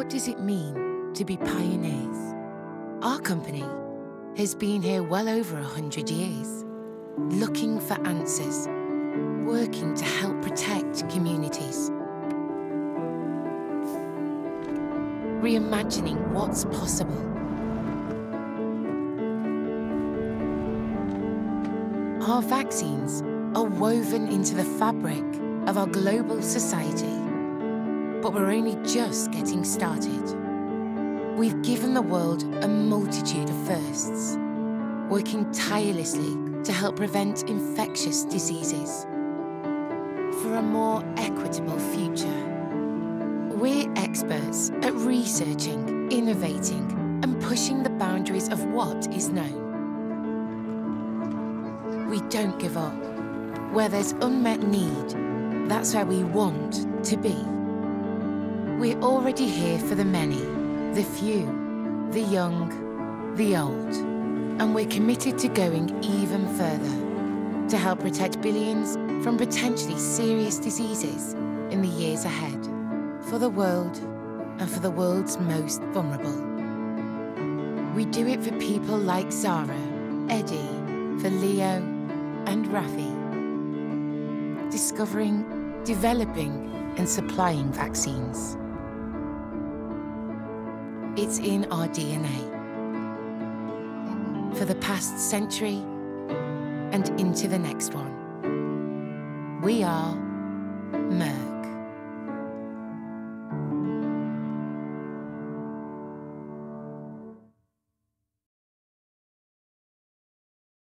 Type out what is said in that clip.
what does it mean to be pioneers? Our company has been here well over a hundred years, looking for answers, working to help protect communities. Reimagining what's possible. Our vaccines are woven into the fabric of our global society, but we're only just getting started. We've given the world a multitude of firsts, working tirelessly to help prevent infectious diseases for a more equitable future. We're experts at researching, innovating, and pushing the boundaries of what is known. We don't give up. Where there's unmet need, that's where we want to be. We're already here for the many, the few, the young, the old. And we're committed to going even further to help protect billions from potentially serious diseases in the years ahead for the world and for the world's most vulnerable. We do it for people like Zara, Eddie, for Leo and Rafi. Discovering, developing and supplying vaccines. It's in our DNA. For the past century and into the next one. We are Merck.